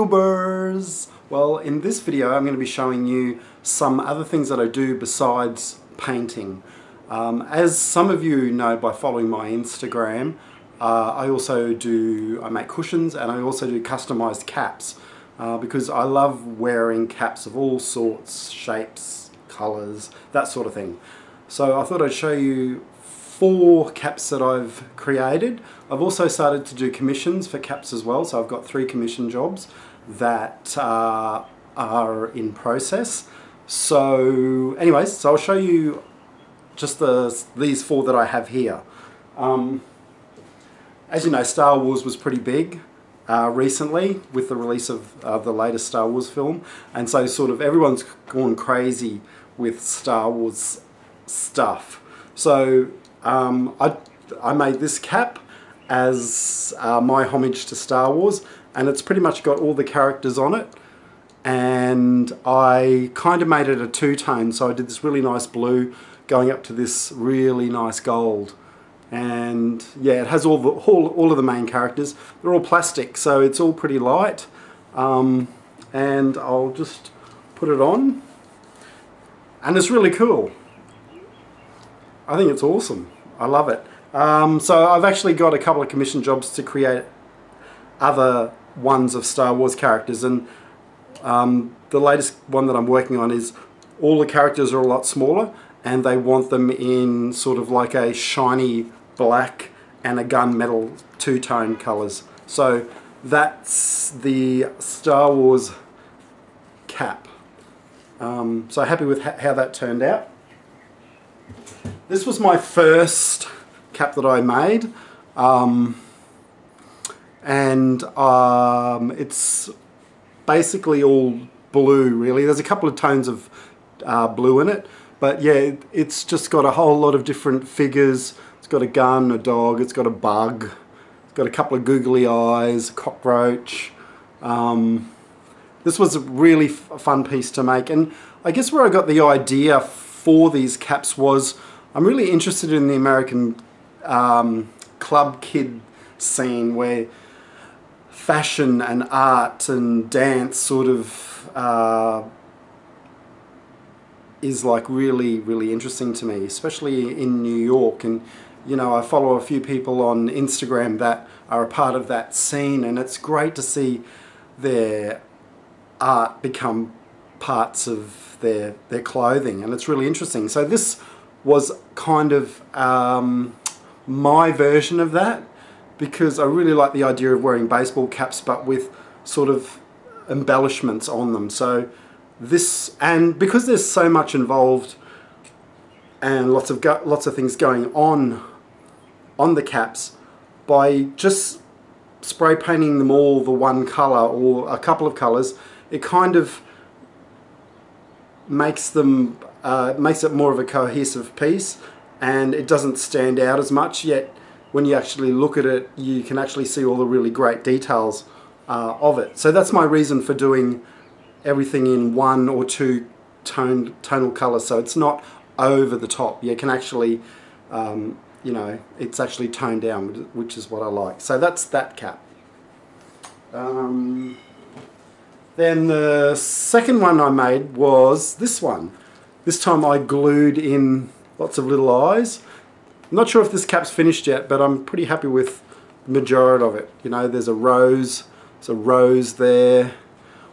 YouTubers! Well, in this video I'm going to be showing you some other things that I do besides painting. Um, as some of you know by following my Instagram, uh, I also do, I make cushions and I also do customized caps uh, because I love wearing caps of all sorts, shapes, colors, that sort of thing. So I thought I'd show you four caps that I've created. I've also started to do commissions for caps as well, so I've got three commission jobs that uh, are in process. So anyways, so I'll show you just the, these four that I have here. Um, as you know, Star Wars was pretty big uh, recently with the release of uh, the latest Star Wars film, and so sort of everyone's gone crazy with Star Wars stuff. So um, I, I made this cap as uh, my homage to Star Wars and it's pretty much got all the characters on it. And I kind of made it a two-tone so I did this really nice blue going up to this really nice gold. And yeah it has all the all, all of the main characters. They're all plastic so it's all pretty light. Um, and I'll just put it on. And it's really cool. I think it's awesome. I love it. Um, so I've actually got a couple of commission jobs to create other ones of Star Wars characters and um, the latest one that I'm working on is all the characters are a lot smaller and they want them in sort of like a shiny black and a gunmetal two-tone colors. So that's the Star Wars cap. Um, so happy with how that turned out. This was my first cap that I made. Um, and um, it's basically all blue really. There's a couple of tones of uh, blue in it. But yeah, it's just got a whole lot of different figures. It's got a gun, a dog, it's got a bug. It's got a couple of googly eyes, a cockroach. Um, this was a really fun piece to make. And I guess where I got the idea for these caps was I'm really interested in the American um, club kid scene where fashion and art and dance sort of uh, is like really really interesting to me especially in New York. And you know I follow a few people on Instagram that are a part of that scene and it's great to see their art become parts of their their clothing and it's really interesting. So this was kind of um, my version of that because I really like the idea of wearing baseball caps but with sort of embellishments on them. So this, and because there's so much involved and lots of lots of things going on on the caps, by just spray painting them all the one color or a couple of colors, it kind of makes them uh, makes it more of a cohesive piece and it doesn't stand out as much yet when you actually look at it you can actually see all the really great details uh, of it. So that's my reason for doing everything in one or two toned tonal colors. So it's not over the top. You can actually um, you know it's actually toned down which is what I like. So that's that cap. Um, then the second one I made was this one. This time I glued in lots of little eyes. I'm not sure if this cap's finished yet, but I'm pretty happy with the majority of it. You know, there's a rose, there's a rose there.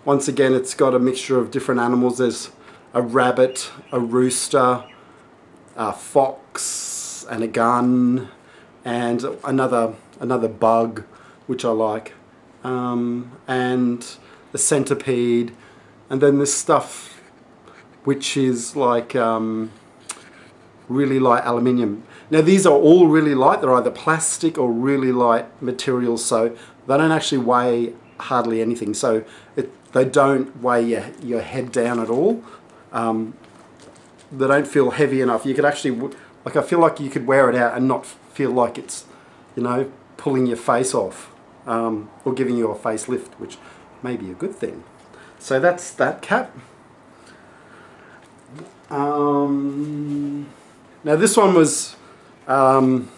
Once again, it's got a mixture of different animals. There's a rabbit, a rooster, a fox, and a gun, and another another bug, which I like, um, and a centipede, and then this stuff which is like um, really light aluminium. Now these are all really light, they're either plastic or really light materials so they don't actually weigh hardly anything so it, they don't weigh your, your head down at all. Um, they don't feel heavy enough. You could actually, like I feel like you could wear it out and not feel like it's, you know, pulling your face off um, or giving you a facelift which may be a good thing. So that's that cap. Um, now this one was um,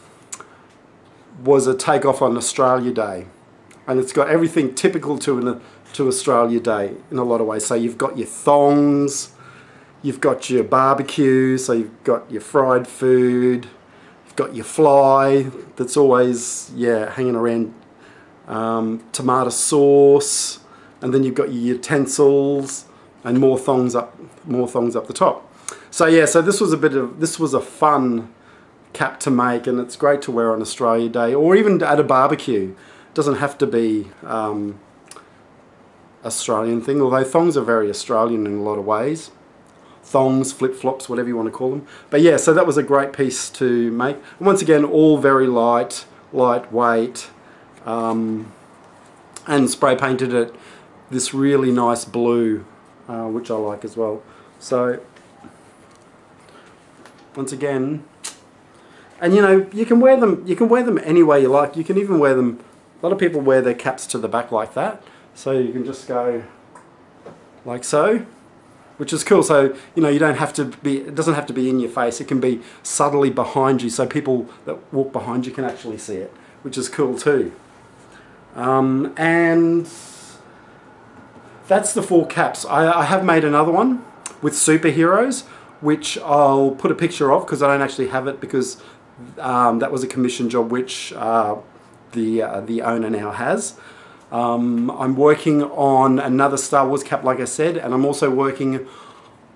was a takeoff on Australia Day, and it's got everything typical to an to Australia Day in a lot of ways. So you've got your thongs, you've got your barbecue, so you've got your fried food, you've got your fly that's always yeah hanging around, um, tomato sauce, and then you've got your utensils and more thongs up, more thongs up the top. So yeah, so this was a bit of this was a fun cap to make, and it's great to wear on Australia Day or even at a barbecue. It doesn't have to be. Um, Australian thing, although thongs are very Australian in a lot of ways. Thongs, flip-flops, whatever you want to call them. But yeah, so that was a great piece to make. And once again, all very light, lightweight, um, and spray painted it this really nice blue, uh, which I like as well. So, once again, and you know, you can wear them, you can wear them any way you like. You can even wear them, a lot of people wear their caps to the back like that. So you can just go like so, which is cool. So, you know, you don't have to be, it doesn't have to be in your face. It can be subtly behind you so people that walk behind you can actually see it, which is cool too. Um, and that's the four caps. I, I have made another one with superheroes, which I'll put a picture of because I don't actually have it because um, that was a commission job which uh, the, uh, the owner now has. Um, I'm working on another Star Wars cap, like I said, and I'm also working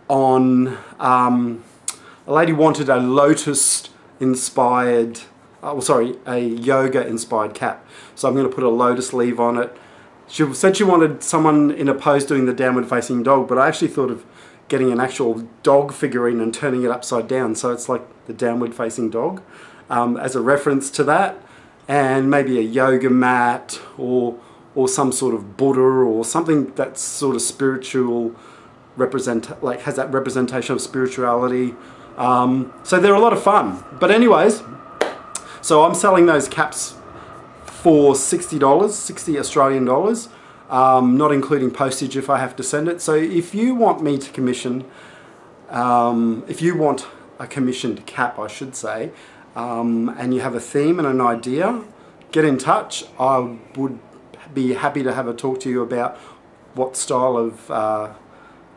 on. Um, a lady wanted a lotus inspired, oh, sorry, a yoga inspired cap. So I'm going to put a lotus leaf on it. She said she wanted someone in a pose doing the downward facing dog, but I actually thought of getting an actual dog figurine and turning it upside down. So it's like the downward facing dog um, as a reference to that. And maybe a yoga mat or or some sort of Buddha or something that's sort of spiritual represent like has that representation of spirituality. Um, so they're a lot of fun. But anyways, so I'm selling those caps for sixty dollars, sixty Australian dollars, um, not including postage if I have to send it. So if you want me to commission, um, if you want a commissioned cap, I should say, um, and you have a theme and an idea, get in touch. I would be happy to have a talk to you about what style of uh,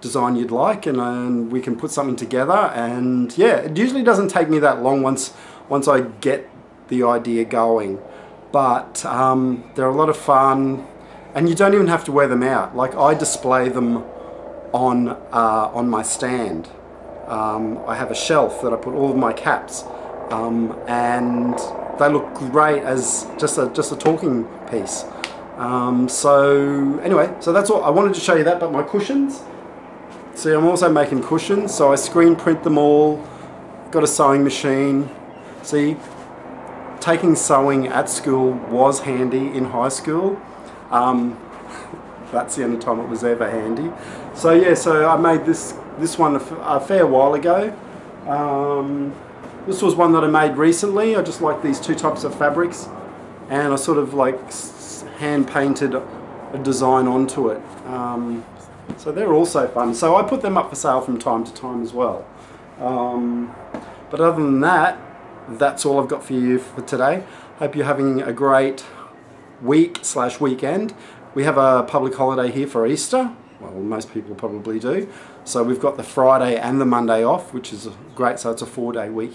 design you'd like and, and, we can put something together and yeah it usually doesn't take me that long once once I get the idea going but um, they're a lot of fun and you don't even have to wear them out like I display them on uh, on my stand um, I have a shelf that I put all of my caps um, and they look great as just a just a talking piece um, so anyway, so that's all. I wanted to show you that, but my cushions. See, I'm also making cushions, so I screen print them all. Got a sewing machine. See, taking sewing at school was handy in high school. Um, that's the only time it was ever handy. So yeah, so I made this this one a, fair while ago. Um, this was one that I made recently. I just like these two types of fabrics, and I sort of like hand painted a design onto it. Um, so they're also fun. So I put them up for sale from time to time as well. Um, but other than that, that's all I've got for you for today. Hope you're having a great week slash weekend. We have a public holiday here for Easter. Well, most people probably do. So we've got the Friday and the Monday off, which is great. So it's a four day week.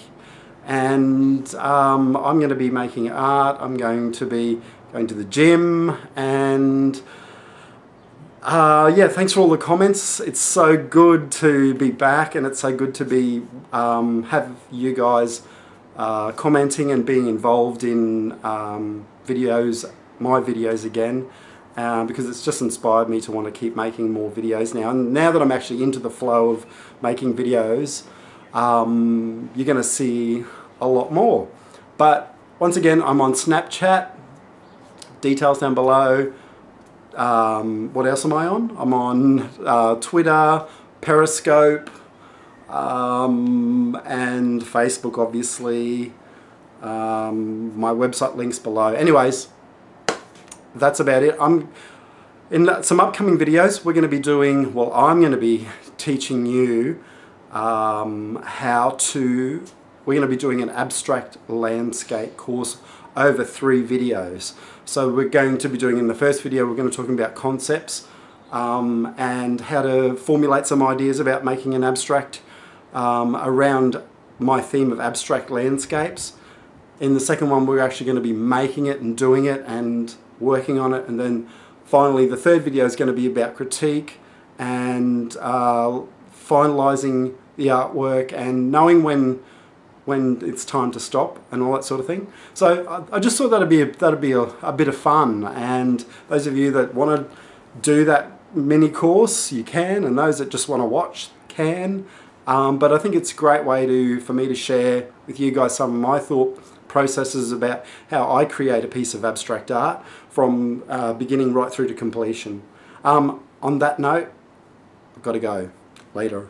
And um, I'm going to be making art. I'm going to be going to the gym and uh, yeah, thanks for all the comments. It's so good to be back and it's so good to be um, have you guys uh, commenting and being involved in um, videos, my videos again. Uh, because it's just inspired me to want to keep making more videos now. And now that I'm actually into the flow of making videos, um, you're going to see a lot more. But once again, I'm on Snapchat, details down below. Um, what else am I on? I'm on uh, Twitter, Periscope, um, and Facebook, obviously. Um, my website links below. Anyways, that's about it. I'm in some upcoming videos. We're going to be doing. Well, I'm going to be teaching you um, how to. We're going to be doing an abstract landscape course over three videos. So we're going to be doing in the first video, we're going to be talking about concepts um, and how to formulate some ideas about making an abstract um, around my theme of abstract landscapes. In the second one, we're actually going to be making it and doing it and working on it. And then finally, the third video is going to be about critique and uh, finalizing the artwork and knowing when when it's time to stop and all that sort of thing. So I, I just thought that'd be a, that'd be a, a bit of fun. And those of you that want to do that mini course, you can, and those that just want to watch can. Um, but I think it's a great way to for me to share with you guys some of my thought processes about how I create a piece of abstract art from uh, beginning right through to completion. Um, on that note, I've got to go. Later.